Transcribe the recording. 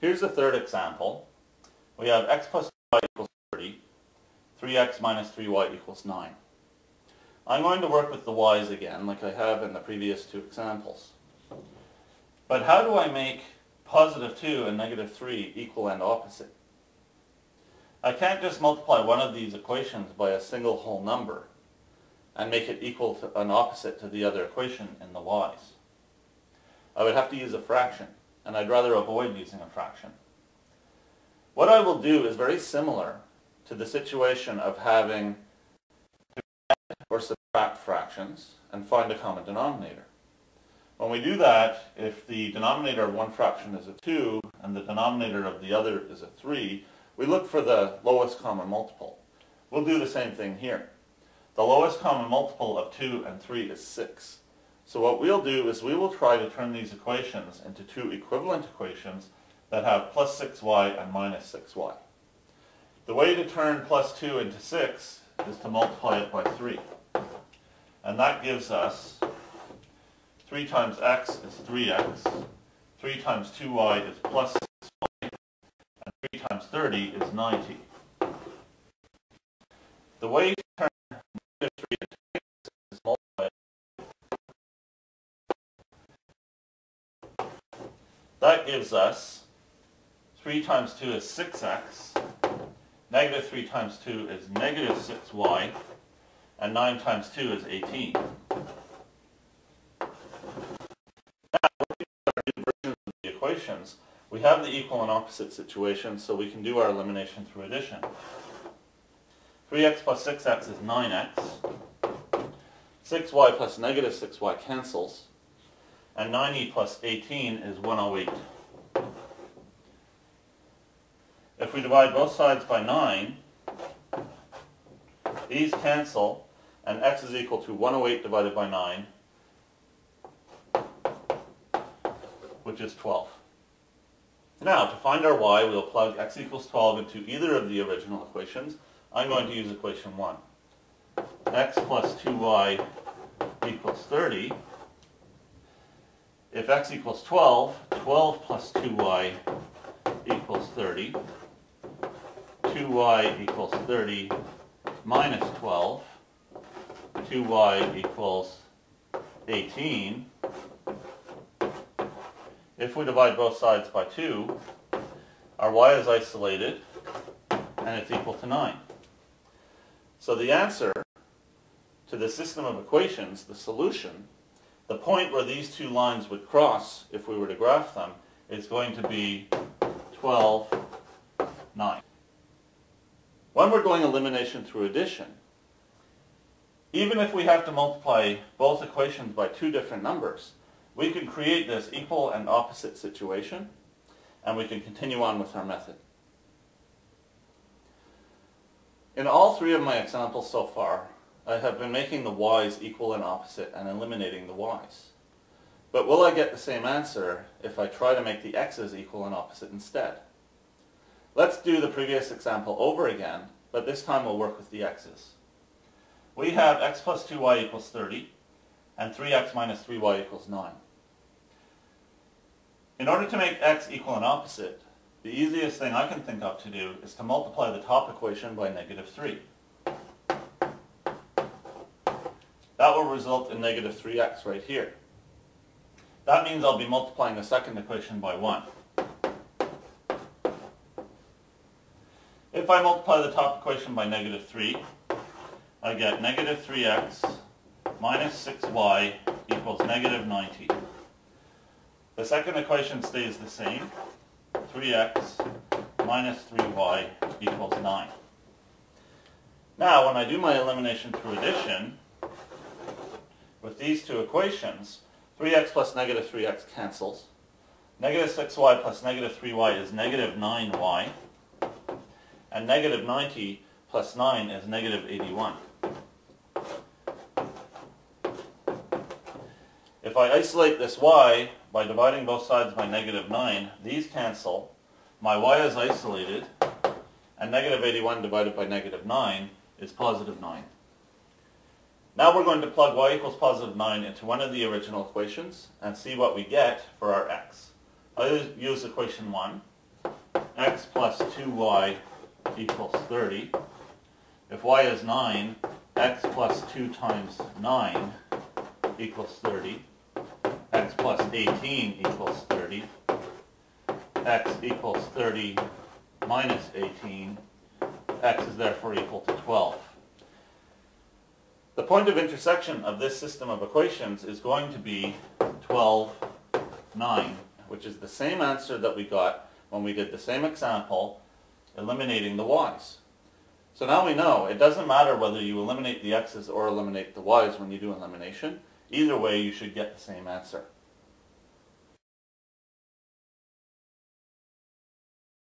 Here's the third example. We have x plus y equals 30, 3x minus 3y equals 9. I'm going to work with the y's again, like I have in the previous two examples. But how do I make positive 2 and negative 3 equal and opposite? I can't just multiply one of these equations by a single whole number and make it equal to an opposite to the other equation in the y's. I would have to use a fraction, and I'd rather avoid using a fraction. What I will do is very similar to the situation of having or subtract fractions and find a common denominator. When we do that, if the denominator of one fraction is a 2 and the denominator of the other is a 3, we look for the lowest common multiple. We'll do the same thing here. The lowest common multiple of 2 and 3 is 6. So what we'll do is we will try to turn these equations into two equivalent equations that have plus 6y and minus 6y. The way to turn plus 2 into 6 is to multiply it by 3. And that gives us 3 times x is 3x, 3 times 2y is plus 6y, and 3 times 30 is 90. The way to That gives us 3 times 2 is 6x, negative 3 times 2 is negative 6y, and 9 times 2 is 18. Now, of the equations, we have the equal and opposite situation, so we can do our elimination through addition. 3x plus 6x is 9x. 6y plus negative 6y cancels. And 90 plus 18 is 108. If we divide both sides by 9, these cancel, and x is equal to 108 divided by 9, which is 12. Now, to find our y, we'll plug x equals 12 into either of the original equations. I'm going to use equation 1. x plus 2y equals 30. If x equals 12, 12 plus 2y equals 30. 2y equals 30 minus 12. 2y equals 18. If we divide both sides by 2, our y is isolated, and it's equal to 9. So the answer to the system of equations, the solution, the point where these two lines would cross if we were to graph them, is going to be 12, 9. When we're doing elimination through addition, even if we have to multiply both equations by two different numbers, we can create this equal and opposite situation, and we can continue on with our method. In all three of my examples so far, I have been making the y's equal and opposite and eliminating the y's. But will I get the same answer if I try to make the x's equal and opposite instead? Let's do the previous example over again, but this time we'll work with the x's. We have x plus 2y equals 30, and 3x minus 3y equals 9. In order to make x equal and opposite, the easiest thing I can think of to do is to multiply the top equation by negative 3. That will result in negative 3x right here. That means I'll be multiplying the second equation by 1. If I multiply the top equation by negative 3, I get negative 3x minus 6y equals negative 90. The second equation stays the same. 3x minus 3y equals 9. Now, when I do my elimination through addition, with these two equations, 3x plus negative 3x cancels. Negative 6y plus negative 3y is negative 9y. And negative 90 plus 9 is negative 81. If I isolate this y by dividing both sides by negative 9, these cancel. My y is isolated, and negative 81 divided by negative 9 is positive 9. Now we're going to plug y equals positive 9 into one of the original equations and see what we get for our x. I'll use equation 1. x plus 2y equals 30. If y is 9, x plus 2 times 9 equals 30. x plus 18 equals 30. x equals 30 minus 18. x is therefore equal to 12. The point of intersection of this system of equations is going to be 12, 9, which is the same answer that we got when we did the same example eliminating the y's. So now we know it doesn't matter whether you eliminate the x's or eliminate the y's when you do elimination. Either way you should get the same answer.